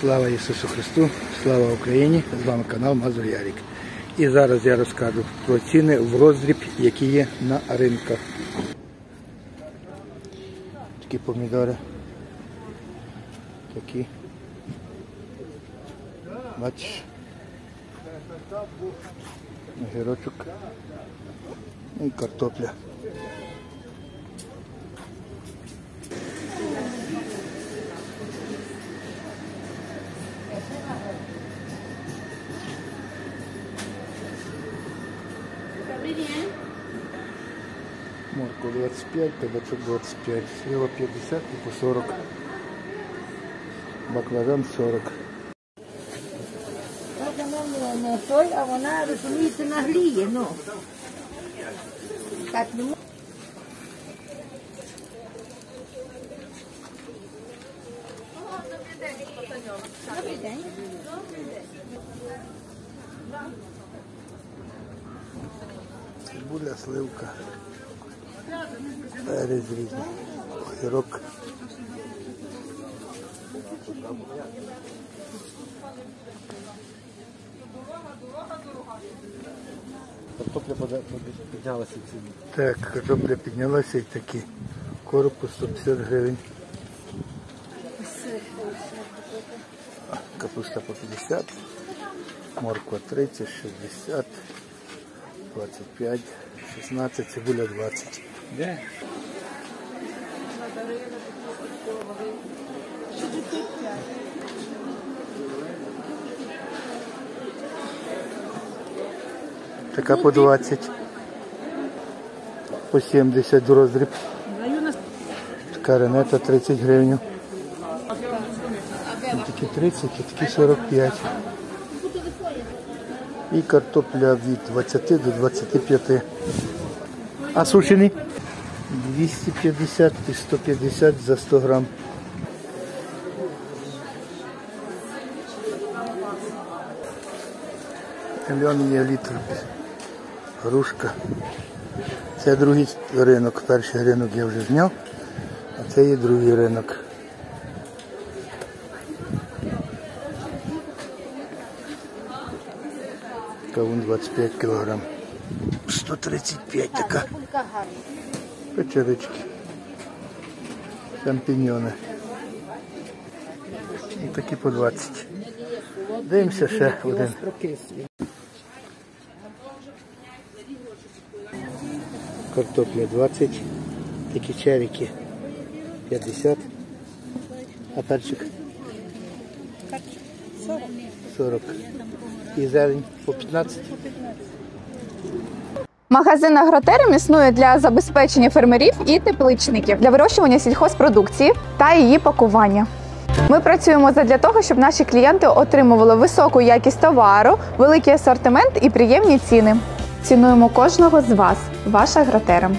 Слава Ісусу Христу, слава Україні! З вами канал Мазур Ярік. І зараз я розкажу про ціни в роздріб, які є на ринках. Такі помідори. Такі. Бачиш. Огірочок. І картопля. Морква 25, кабачок 25, слива 50 и по 40. Баклажан 40. Правда, не, той, а вона, розумієте, нагліє, ну. Так не можна. Добрий день. Цибуля, сливка. Перець різний. Огірок. Картопля піднялася в ціні. Так, картопля піднялася і такі. Корпус 150 гривень. Капуста по 50. Морква 30, 60, 25, 16, цибуля 20. Де? Така по 20. По 70 роздріб. Така ренета 30 гривень. Такі 30, і такі 45. І картопля від 20 до 25. А сушений? 250 і 150 за 100 грам. Мільйон є літр. Грушка. Це другий ринок. Перший ринок я вже зняв, а це є другий ринок. Кавун 25 кілограм. 135 така. Печерички. Шампіньони. І такі по 20. Дивимося ще один. Картопля 20. Такі черіки 50. А перчик 40. І зелень по 15. Магазин Агротерм існує для забезпечення фермерів і тепличників для вирощування сільхозпродукції та її пакування. Ми працюємо задля того, щоб наші клієнти отримували високу якість товару, великий асортимент і приємні ціни. Цінуємо кожного з вас. Ваш Агротерм.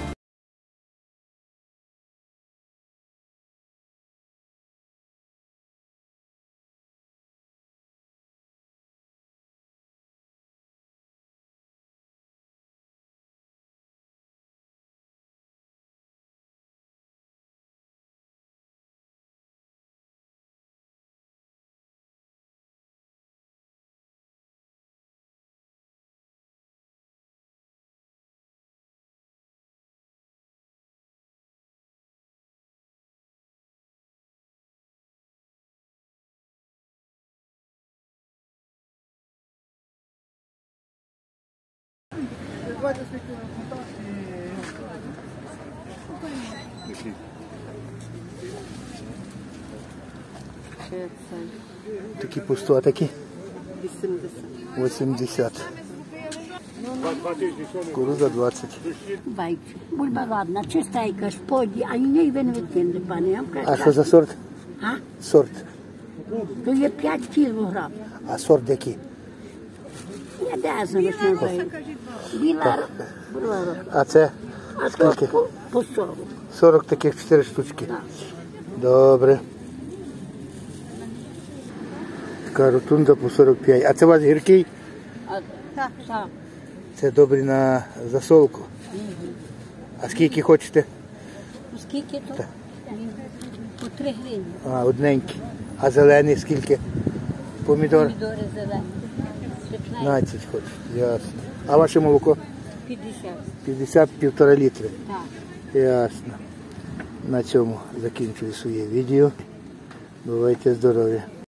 Такі по 100, а такі? 80. Кукурудза 20. Байче. Бульба ладна, чистенька, споді, а ні ви не викинете, пане. Я вам кажу, А що за сорт? А? Сорт. То є 5 кілограм. А сорт який? Я де знаю, що. Біла. А це А скільки? по, по 40. 40 таких 4 штучки. Так. Добре. Така ротунда по 45. А це у вас гіркий? А, так, так. Це добрий на засолку. А скільки хочете? Ну, Скільки то? По 3 гривні. А, одненький. А зелений скільки? Помідор Помідори зелені. 15 хочуть. Ясно. А ваше молоко? 50. 50 півтора літри. Так. Ясно. На цьому закінчую своє відео. Бувайте здорові.